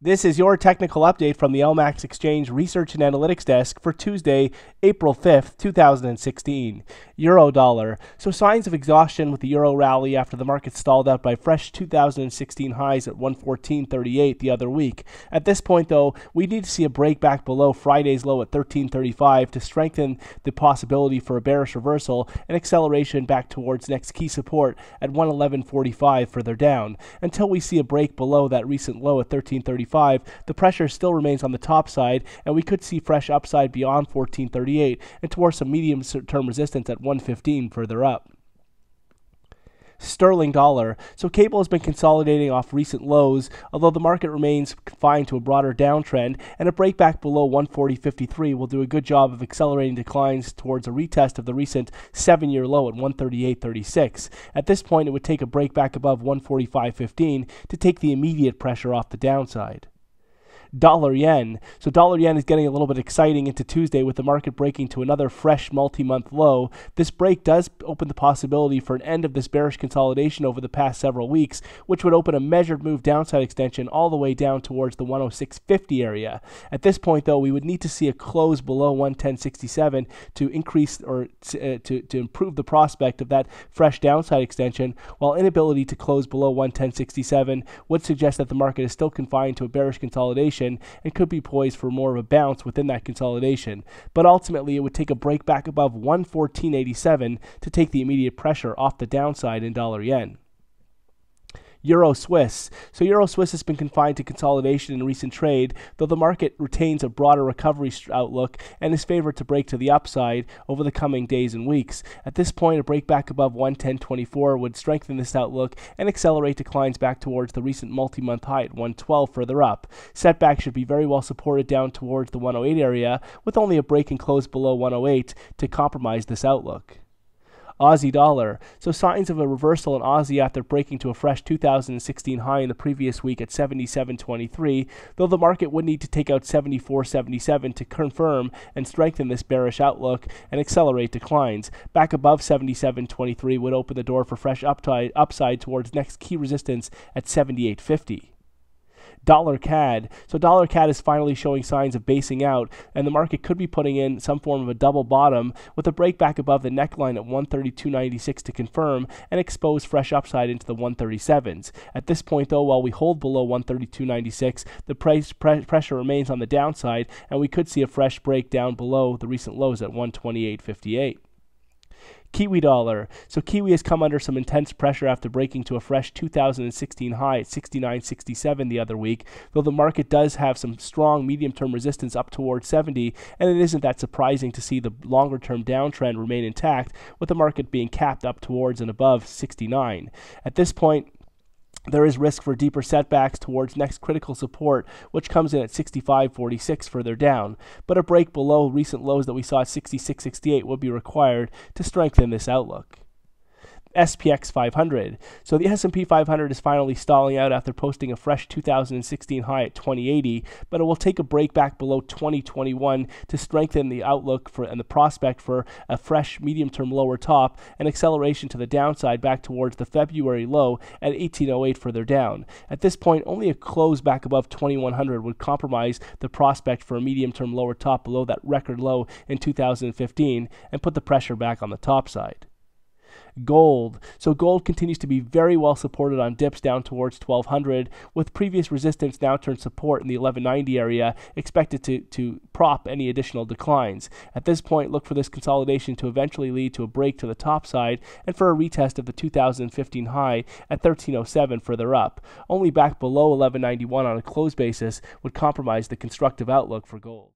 This is your technical update from the LMAX Exchange Research and Analytics Desk for Tuesday, April 5th, 2016. Euro dollar. So signs of exhaustion with the euro rally after the market stalled out by fresh 2016 highs at 114.38 the other week. At this point though, we need to see a break back below Friday's low at 13.35 to strengthen the possibility for a bearish reversal and acceleration back towards next key support at 111.45 further down. Until we see a break below that recent low at 13.35 the pressure still remains on the top side, and we could see fresh upside beyond 1438 and towards some medium term resistance at 115 further up sterling dollar. So cable has been consolidating off recent lows, although the market remains confined to a broader downtrend, and a breakback below 140.53 will do a good job of accelerating declines towards a retest of the recent seven-year low at 138.36. At this point, it would take a breakback above 145.15 to take the immediate pressure off the downside dollar yen. So dollar yen is getting a little bit exciting into Tuesday with the market breaking to another fresh multi-month low. This break does open the possibility for an end of this bearish consolidation over the past several weeks, which would open a measured move downside extension all the way down towards the 106.50 area. At this point though, we would need to see a close below 110.67 to increase or to, uh, to, to improve the prospect of that fresh downside extension, while inability to close below 110.67 would suggest that the market is still confined to a bearish consolidation consolidation and could be poised for more of a bounce within that consolidation. But ultimately, it would take a break back above 114.87 to take the immediate pressure off the downside in dollar yen. Euro Swiss. So Euro Swiss has been confined to consolidation in recent trade, though the market retains a broader recovery outlook and is favored to break to the upside over the coming days and weeks. At this point, a break back above 110.24 would strengthen this outlook and accelerate declines back towards the recent multi-month high at 112 further up. Setback should be very well supported down towards the 108 area, with only a break and close below 108 to compromise this outlook. Aussie dollar. So signs of a reversal in Aussie after breaking to a fresh 2016 high in the previous week at 77.23, though the market would need to take out 74.77 to confirm and strengthen this bearish outlook and accelerate declines. Back above 77.23 would open the door for fresh upside towards next key resistance at 78.50 dollar CAD. So dollar CAD is finally showing signs of basing out, and the market could be putting in some form of a double bottom with a break back above the neckline at 132.96 to confirm and expose fresh upside into the 137s. At this point, though, while we hold below 132.96, the price pre- pressure remains on the downside, and we could see a fresh break down below the recent lows at 128.58. Kiwi dollar. So Kiwi has come under some intense pressure after breaking to a fresh 2016 high at 69.67 the other week, though the market does have some strong medium term resistance up towards 70, and it isn't that surprising to see the longer term downtrend remain intact, with the market being capped up towards and above 69. At this point, there is risk for deeper setbacks towards next critical support, which comes in at 65.46 further down, but a break below recent lows that we saw at 66.68 would be required to strengthen this outlook. SPX 500. So the S&P 500 is finally stalling out after posting a fresh 2016 high at 2080, but it will take a break back below 2021 to strengthen the outlook for and the prospect for a fresh medium-term lower top and acceleration to the downside back towards the February low at 1808 further down. At this point, only a close back above 2100 would compromise the prospect for a medium-term lower top below that record low in 2015 and put the pressure back on the top side gold. So gold continues to be very well supported on dips down towards 1200, with previous resistance now turned support in the 1190 area, expected to, to prop any additional declines. At this point, look for this consolidation to eventually lead to a break to the top side and for a retest of the 2015 high at 1307 further up. Only back below 1191 on a close basis would compromise the constructive outlook for gold.